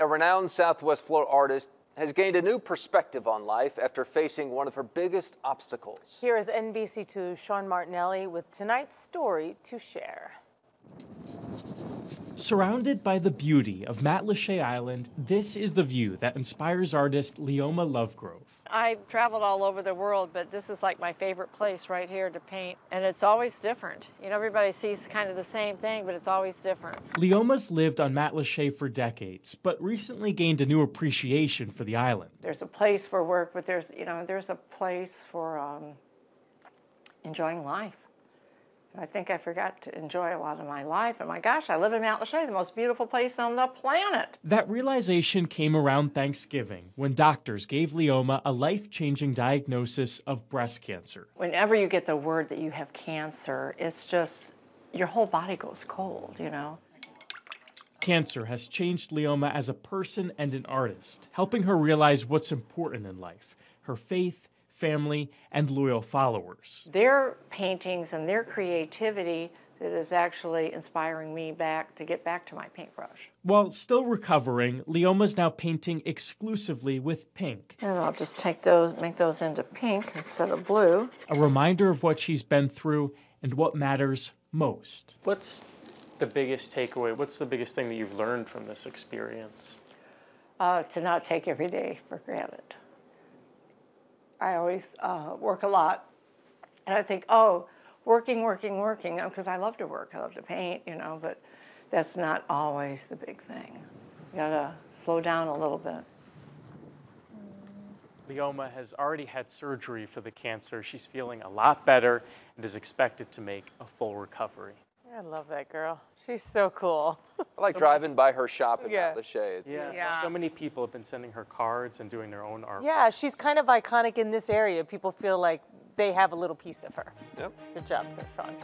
A renowned Southwest Florida artist has gained a new perspective on life after facing one of her biggest obstacles. Here is NBC2's Sean Martinelli with tonight's story to share. Surrounded by the beauty of Matlacha Island, this is the view that inspires artist Leoma Lovegrove. I've traveled all over the world, but this is like my favorite place right here to paint. And it's always different. You know, everybody sees kind of the same thing, but it's always different. Leoma's lived on Matlacha for decades, but recently gained a new appreciation for the island. There's a place for work, but there's, you know, there's a place for um, enjoying life. I think I forgot to enjoy a lot of my life. And my gosh, I live in Matlacha, the most beautiful place on the planet. That realization came around Thanksgiving when doctors gave Leoma a life changing diagnosis of breast cancer. Whenever you get the word that you have cancer, it's just your whole body goes cold, you know. Cancer has changed Leoma as a person and an artist, helping her realize what's important in life her faith, family, and loyal followers. Their paintings and their creativity that is actually inspiring me back to get back to my paintbrush. While still recovering, Leoma's now painting exclusively with pink. And I'll just take those, make those into pink instead of blue. A reminder of what she's been through and what matters most. What's the biggest takeaway? What's the biggest thing that you've learned from this experience? Uh, to not take every day for granted. I always uh, work a lot, and I think, oh, working, working, working, because I love to work. I love to paint, you know, but that's not always the big thing. You gotta slow down a little bit. Leoma has already had surgery for the cancer. She's feeling a lot better and is expected to make a full recovery. I love that girl. She's so cool. I like driving by her shop in Yeah. Matlacha. Yeah. Yeah. So many people have been sending her cards and doing their own art. Yeah, she's kind of iconic in this area. People feel like they have a little piece of her. Yep. Good job there, Sean.